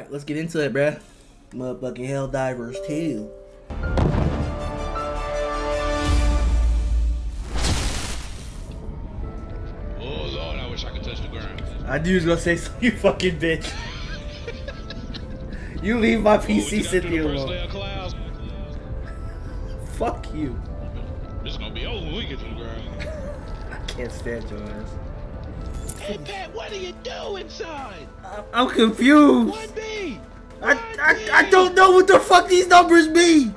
Alright, let's get into it, bruh. Motherfucking Helldivers 2. Oh Lord, I wish I could touch the ground. I knew you was gonna say so, you fucking bitch. you leave my Oh, PC gotta sitting do the here first alone. layer of clouds? Fuck you. It's gonna be over when we get to the ground. I can't stand your ass. Hey Pat, what are you doing, son? I- I'm confused. One B. I, I, I don't know what the fuck these numbers mean.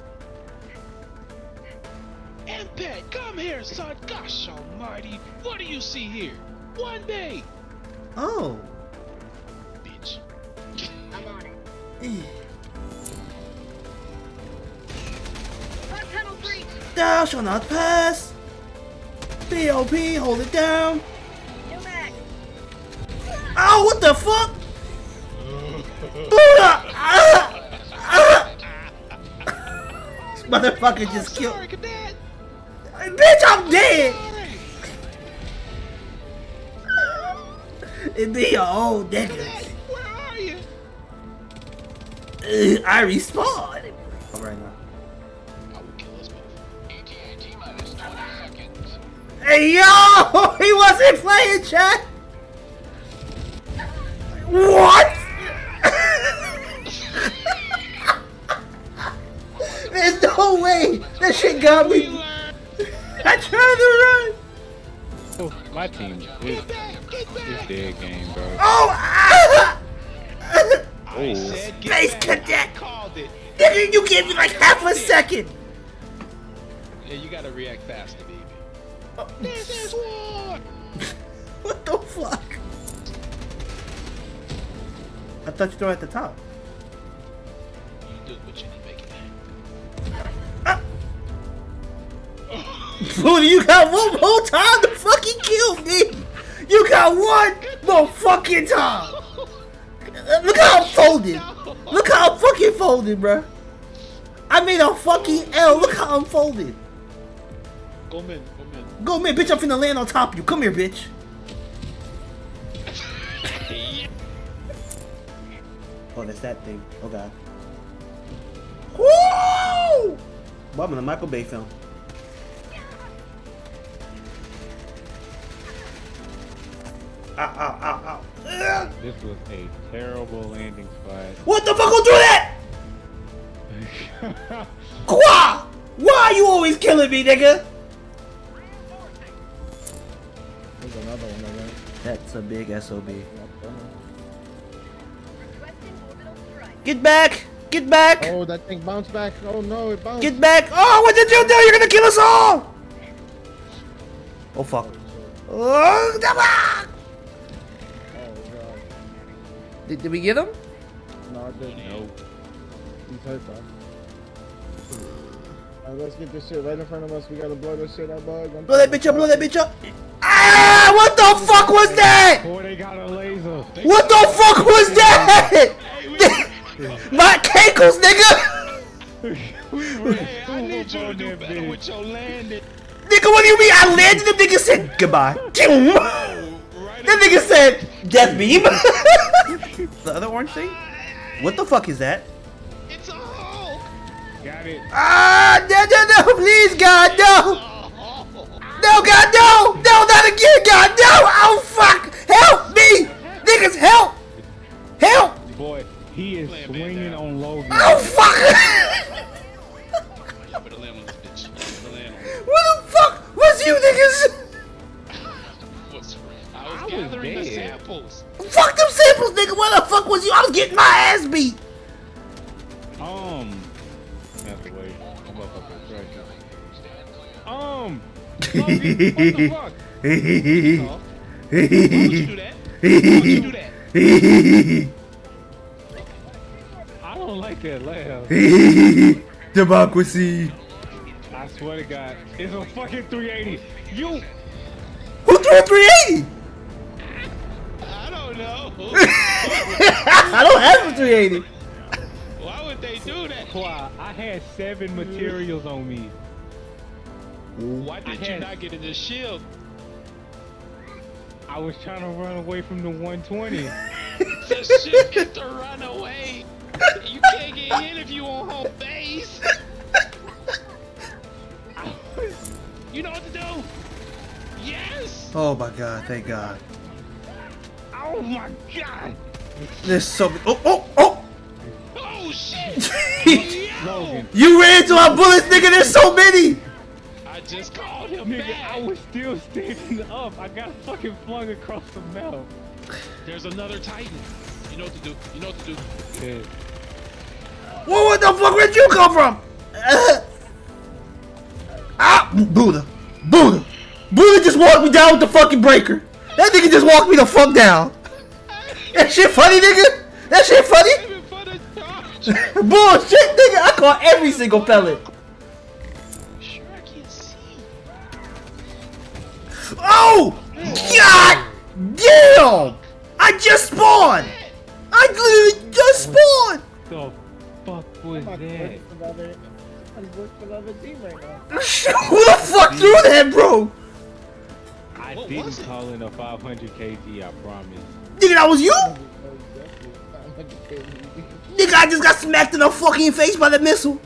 And Pat, come here, son. Gosh Almighty, what do you see here? One B. Oh. Bitch. I'm on it. Tunnel breach. Thou shall not pass. BOP, hold it down. Oh, what the fuck? This motherfucker just killed. sorry, cadet. Bitch, I'm dead! Sorry. It be your old niggas. where are you? I respawn. Alright now. I will kill us both. ETA T minus 20 seconds. Hey yo! He wasn't playing chat! Got me! I tried to run! Oh, my team is, Get back, get is dead game, bro. Oh! Ah! Oh. Space cadet. Nigga, you gave me like half a second! Yeah, you gotta react faster, baby. Oh, This is war. What the fuck? I thought you threw it at the top. Booty, you got one more time to fucking kill me! You got one more fucking time! Look how I'm folded! Look how I'm fucking folded, bruh! I made a fucking L, look how I'm folded! Go in, go in. Go man, bitch, I'm finna land on top of you. Come here, bitch. Oh, that's that thing. Oh god. Woo! Well, I'm in a Michael Bay film. Ow, ow, ow, ow. This was a terrible landing spot. What the fuck will do that? Qua! Why are you always killing me, nigga? There's another one over there. That's a big SOB. Requesting orbital strike. Get back! Get back! Oh, that thing bounced back. Oh no, it bounced. Get back! Oh, what did you do? You're gonna kill us all! Oh fuck. Oh, come on! Did, did we get him? No, I didn't. nope. He's hurt though. Alright, let's get this shit right in front of us. We gotta blow this shit up, bud. Blow that bitch up, blow that bitch up. Ah! What the fuck was that? Boy, they got a laser. What the fuck was that? My cankles, nigga! Hey, I need you to do better with your landing. Nigga, what do you mean? I landed, the nigga said goodbye. Right That nigga said death beam. the other orange thing? What the fuck is that? It's a hole. Got it. Ah, no, no, no, please, God, no! No, God, no! No, not again, God, no! Oh, fuck! Help me! Niggas, help! Help! Boy, he is swinging on Logan. Oh, fuck! samples. Fuck them samples, nigga! Where the fuck was you? I was getting my ass beat! Um. That's the way. I'm up up there. Um. Logan, what the fuck? Why would you do that? Why would you do that? I don't like that laugh. Democracy. I swear to God, it's a fucking 380. You. Who threw a 380? no. I don't have a 380. Why would they do that? Why? I had seven materials on me. Why did had, you not get in the shield? I was trying to run away from the 120. the ship gets to run away. You can't get hit if you on home base. you know what to do. Yes. Oh my God! Thank God. Oh my god! There's so oh oh oh. Oh shit! You ran into our bullets, nigga. There's so many. I just called him nigga, back. I was still standing up. I got fucking flung across the map. There's another Titan. You know what to do. You know what to do. Yeah. Whoa, what the fuck? Where'd you come from? Ah, Buddha, Buddha, Buddha just walked me down with the fucking breaker. That nigga just walked me the fuck down. That shit funny, nigga. That shit funny. Aiming for. Bullshit, nigga. I caught every single pellet. Sure, I can't see. Oh! God damn! I just spawned! I literally just spawned! The fuck was that? working for the other. Somebody's working for the other team right now. Who the fuck threw that, bro? I What didn't was it? call in a 500 kg, I promise. Nigga, that was you? Exactly. I'm like, okay, Nigga, I just got smacked in the fucking face by the missile.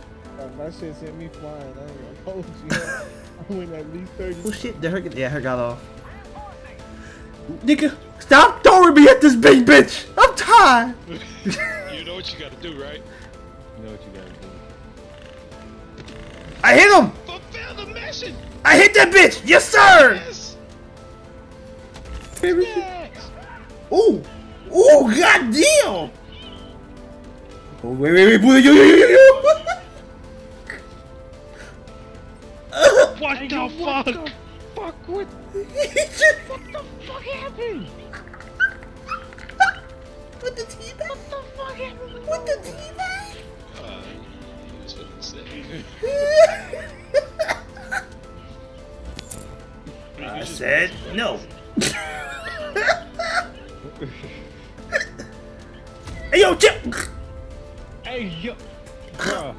That shit sent me flying. I ain't gonna hold you. I went at least 30. Oh shit, did her get, yeah, her got off. Nigga, stop throwing me at this big bitch! I'm tired! You know what you gotta do, right? You know what you gotta do. I hit him! Fulfill the mission. I hit that bitch! Yes, sir! Yes. Ooh, Yes. ooh, goddamn! Oh, wait, wait, wait, Buddha, yo, yo, yo, yo, yo! What Hey, the yo, fuck? What the fuck? What, what the fuck happened? With the teabag? What the fuck happened? With the teabag? Uh, he was feeling sick. I said no. Hey, yo, Chip! Hey, yo. Bruh.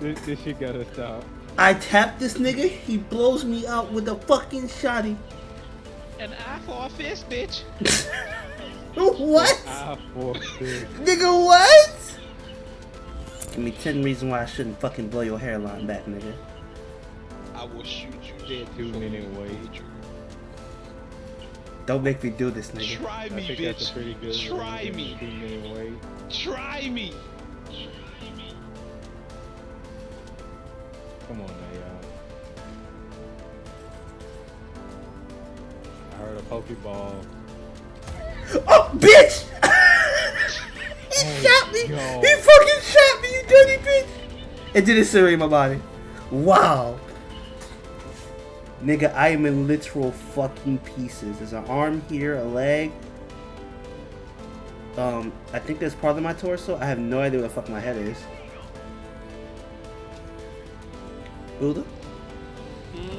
This, this shit gotta stop. I tap this nigga, he blows me out with a fucking shotty. An eye for a fist, bitch. What? I for this. Nigga, what? Give me 10 reasons why I shouldn't fucking blow your hairline back, nigga. I will shoot you dead. Two before minute you wait. Pull the trigger. Don't make me do this, nigga. Try I me, think that's a bitch. pretty good Try me. Two minute. Try me. Come on now, y'all. I heard a Pokeball. Oh, bitch! he oh, shot me! yo. He fucking shot me, you dirty bitch! It didn't serrate my body. Wow. Nigga, I am in literal fucking pieces. There's an arm here, a leg. Um, I think there's part of my torso. I have no idea where the fuck my head is. Builder?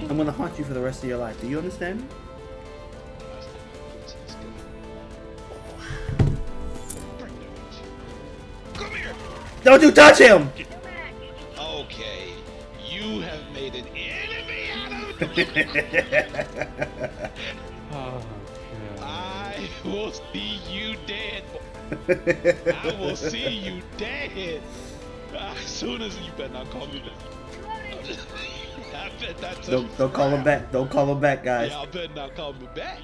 I'm gonna haunt you for the rest of your life. Do you understand me? Don't you touch him! Oh, I will see you dead. I will see you dead. As soon as you better not call me back. I bet touch don't, don't call him back. Don't call him back, guys. Yeah, I better not call me back.